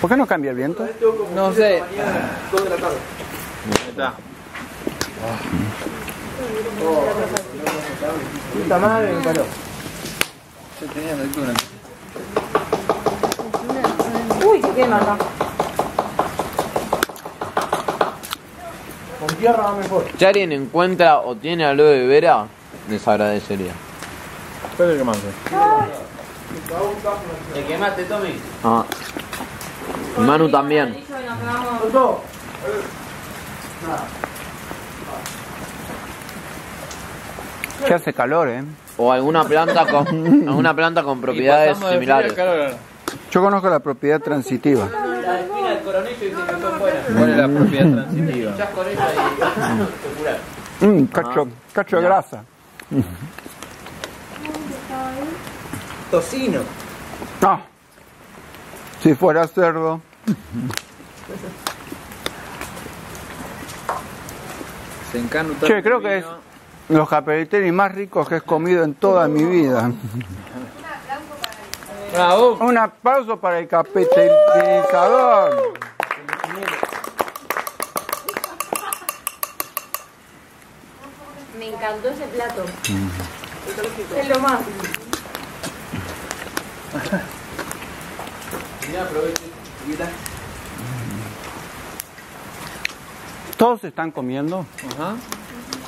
¿Por qué no cambia el viento? No sé. Está. Puta madre, me paró. Tenía altura. Uy, se quema acá. Con tierra va mejor. Si alguien encuentra o tiene aloe vera, les agradecería. Espera que más. ¿Te quemaste, Tommy? Ah. Y Manu también. Que hace calor, ¿eh? O alguna planta con alguna planta con propiedades similares. Yo conozco la propiedad transitiva. La espina del coronillo dice que son buenas. ¿Cuál es la propiedad transitiva? Luchás con ella y te curás. Mmm, cacho, cacho de grasa. Tocino. Ah, si fuera cerdo. Se encanuta. Che, creo que es los capeliteris más ricos que he comido en toda mi vida. Bravo. Un aplauso para el capitalizador. Me encantó ese plato. Es lo más. ¿Todos están comiendo? Ajá.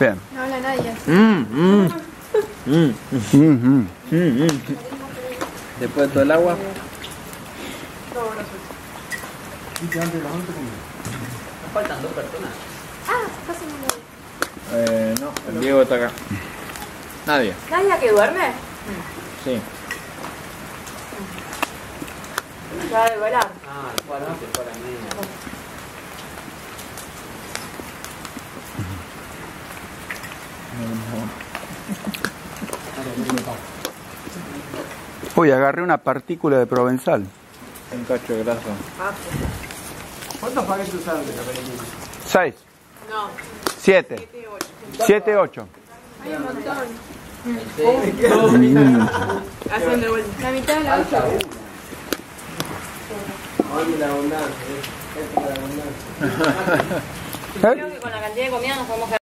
Bien. No habla nadie. Mm, mm. Mm, Mhm. mm, mm. Después de todo el agua. Faltan dos personas. Ah, Eh, no, el Diego está acá. Nadie. ¿Nadie que duerme? Sí. Ya de volar. Ah, el cual no se fue a la mierda. Uy, agarré una partícula de provenzal. Un cacho de grasa. ¿Cuántos paquetes usaron de capelletini? Seis, No, siete, siete, ocho. hay un montón. Mm. Vuelta. La mitad de la olla. Ay, la abundancia, eh. Es la abundancia. ¿Eh? Creo que con la cantidad de comida nos podemos quedar